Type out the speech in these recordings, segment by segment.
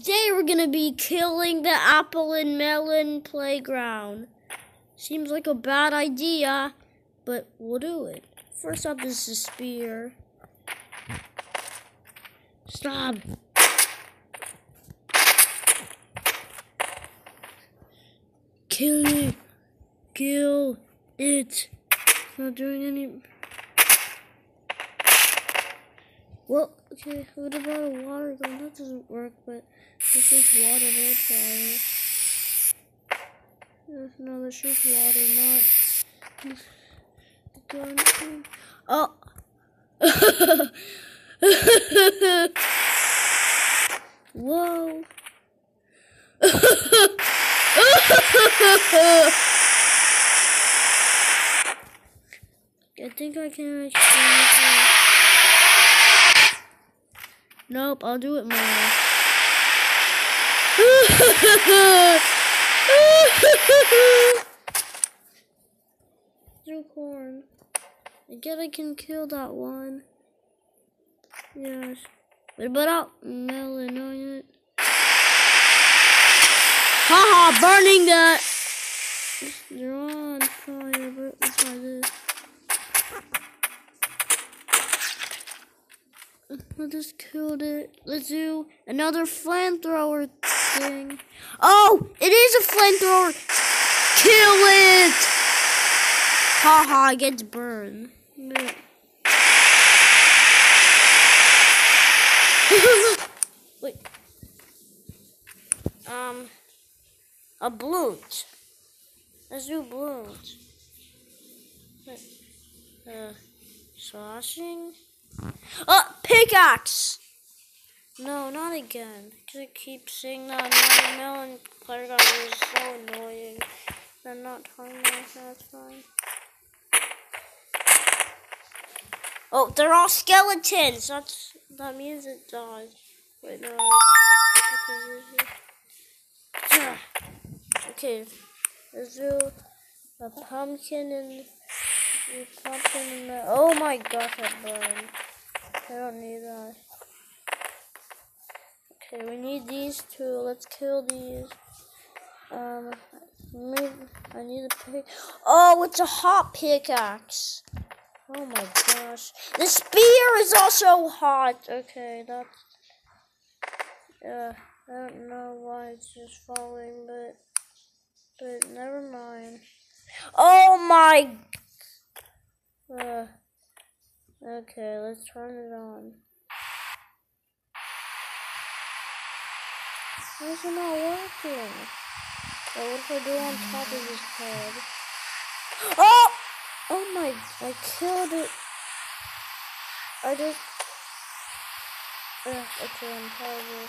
Today we're gonna be killing the apple and melon playground. Seems like a bad idea, but we'll do it. First up is the spear. Stop. Kill it. Kill it. It's not doing any. Well, okay, what about a water gun? That doesn't work, but this is water, we'll try it. No, this is water, not gun. Oh! Whoa! I think I can actually. Nope, I'll do it more. Unicorn. I guess I can kill that one. Yes. What about melon oh, on it? Haha, burning that! They're on fire, but let's try this. I just killed it. Let's do another flamethrower thing. Oh, it is a flamethrower. Kill it. Haha, it gets burned. Wait. Um, a balloons. Let's do balloons. Uh, sloshing. Oh, pickaxe! No, not again. Because I keep saying that melon playground is so annoying. I'm not talking that's fine. Oh, they're all skeletons! That's, that means it dies. Wait, no. Okay, let's do a pumpkin and a pumpkin and a, oh my gosh, I burned. I don't need that. Okay, we need these two. Let's kill these. Um, I need a pick. Oh, it's a hot pickaxe. Oh my gosh. The spear is also hot. Okay, that's. Yeah, I don't know why it's just falling, but. But never mind. Oh my. Uh, Okay, let's turn it on. Why is it not working? Oh, what if I do on top of his head? Oh! Oh my, I killed it. I just... Ugh, okay, I'm terrible.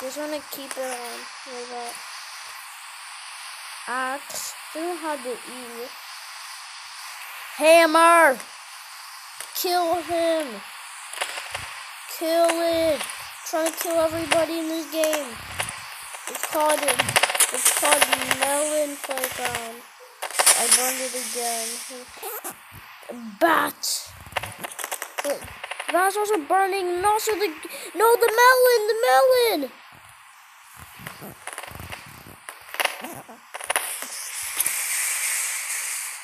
Just wanna keep it on like that. Axe. Don't have to eat. Hammer! Kill him! Kill it! Trying to kill everybody in this game. It's called it's called Melon Playground. I burned it again. Bat! Wait, that's also burning and also the no the melon, the melon!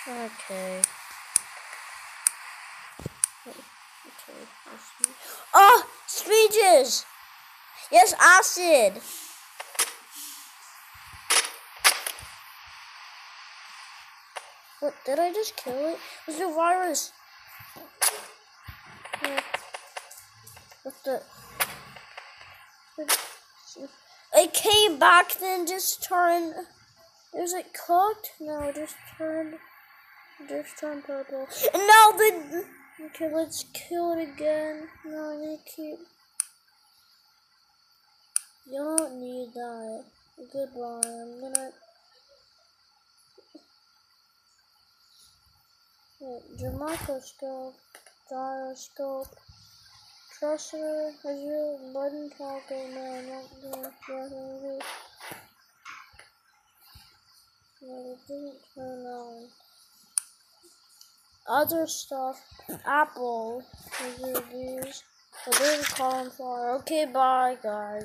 Okay. Oh, speeches. Yes, acid. What, did I just kill it? What's the virus? What the? It came back, then just turned. Is it cooked? No, just turned. Just turned purple. And now the. Okay, let's kill it again. No, I need to keep. You don't need that. Goodbye. I'm gonna. Wait, Jamacoscope, Gyroscope, Trusser, Azure, Button Talker, no, I'm not gonna do this. No, it didn't turn on other stuff. Apple. There's a cauliflower. Okay, bye, guys.